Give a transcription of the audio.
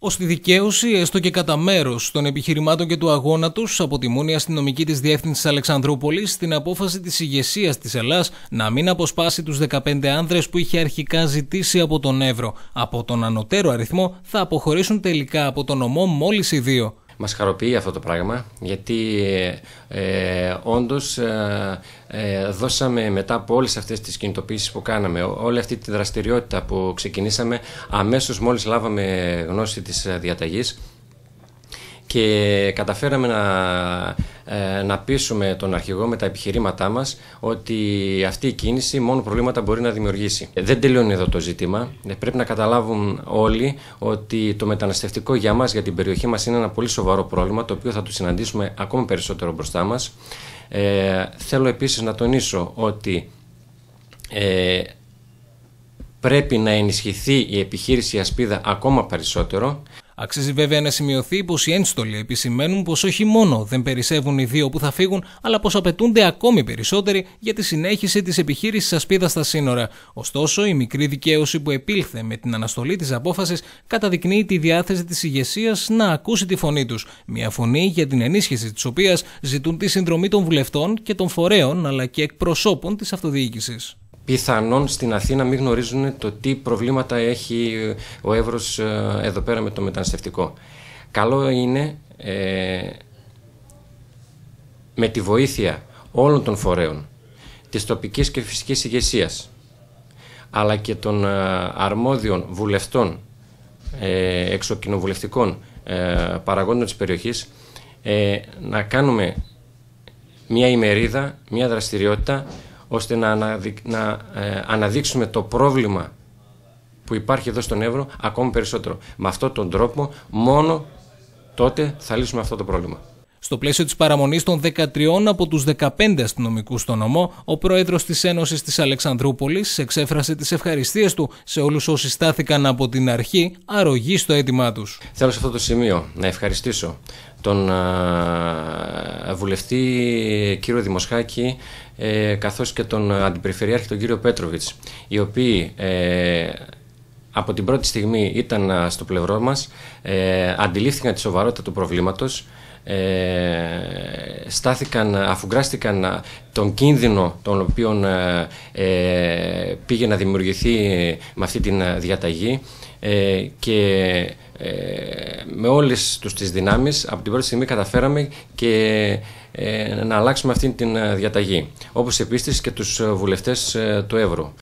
Ω τη δικαίωση, έστω και κατά μέρος των επιχειρημάτων και του αγώνα του, αποτιμούν η αστυνομική της διεύθυνσης Αλεξανδρούπολης στην απόφαση της ηγεσίας της Ελλάδα να μην αποσπάσει τους 15 άνδρες που είχε αρχικά ζητήσει από τον Εύρο. Από τον ανωτέρω αριθμό θα αποχωρήσουν τελικά από τον νομό μόλις οι δύο. Μας χαροποιεί αυτό το πράγμα γιατί ε, όντως ε, ε, δώσαμε μετά από όλες αυτές τις κινητοποιήσεις που κάναμε όλη αυτή τη δραστηριότητα που ξεκινήσαμε αμέσως μόλις λάβαμε γνώση της διαταγής και καταφέραμε να, ε, να πείσουμε τον αρχηγό με τα επιχειρήματά μας ότι αυτή η κίνηση μόνο προβλήματα μπορεί να δημιουργήσει. Δεν τελειώνει εδώ το ζήτημα. Ε, πρέπει να καταλάβουν όλοι ότι το μεταναστευτικό για μας, για την περιοχή μας είναι ένα πολύ σοβαρό πρόβλημα το οποίο θα το συναντήσουμε ακόμα περισσότερο μπροστά μας. Ε, θέλω επίσης να τονίσω ότι ε, πρέπει να ενισχυθεί η επιχείρηση Ασπίδα ακόμα περισσότερο. Αξίζει βέβαια να σημειωθεί πως οι ένστολοι επισημαίνουν πως όχι μόνο δεν περισσεύουν οι δύο που θα φύγουν, αλλά πως απαιτούνται ακόμη περισσότεροι για τη συνέχιση της επιχείρησης ασπίδας στα σύνορα. Ωστόσο, η μικρή δικαίωση που επήλθε με την αναστολή της απόφασης καταδεικνύει τη διάθεση της ηγεσίας να ακούσει τη φωνή τους. Μια φωνή για την ενίσχυση της οποίας ζητούν τη συνδρομή των βουλευτών και των φορέων αλλά και εκπροσώπων της αυτοδιοίκησης πιθανόν στην Αθήνα μην γνωρίζουν το τι προβλήματα έχει ο Εύρος ε, εδώ πέρα με το μεταναστευτικό. Καλό είναι ε, με τη βοήθεια όλων των φορέων της τοπικής και φυσικής ηγεσίας, αλλά και των ε, αρμόδιων βουλευτών ε, εξοκοινοβουλευτικών ε, παραγόντων της περιοχής να κάνουμε μια ημερίδα, μια δραστηριότητα ώστε να, να ε, αναδείξουμε το πρόβλημα που υπάρχει εδώ στον Εύρο ακόμη περισσότερο. Με αυτόν τον τρόπο μόνο τότε θα λύσουμε αυτό το πρόβλημα. Στο πλαίσιο της παραμονής των 13 από τους 15 αστυνομικούς στο νομό, ο πρόεδρος της Ένωσης της Αλεξανδρούπολης εξέφρασε τις ευχαριστίες του σε όλους όσοι στάθηκαν από την αρχή αρρωγή στο αίτημά τους. Θέλω σε αυτό το σημείο να ευχαριστήσω τον βουλευτή κύριο Δημοσχάκη ε, καθώς και τον αντιπεριφερειάρχη τον κύριο Πέτροβιτς οι οποίοι ε, από την πρώτη στιγμή ήταν στο πλευρό μας ε, αντιλήφθηκαν τη σοβαρότητα του προβλήματος ε, στάθηκαν, αφουγκράστηκαν τον κίνδυνο τον οποίο ε, πήγε να δημιουργηθεί με αυτή την διαταγή ε, και ε, με όλες τους τις δυνάμεις από την πρώτη στιγμή καταφέραμε και ε, να αλλάξουμε αυτή την διαταγή όπως επίσης και τους βουλευτές του Εύρου.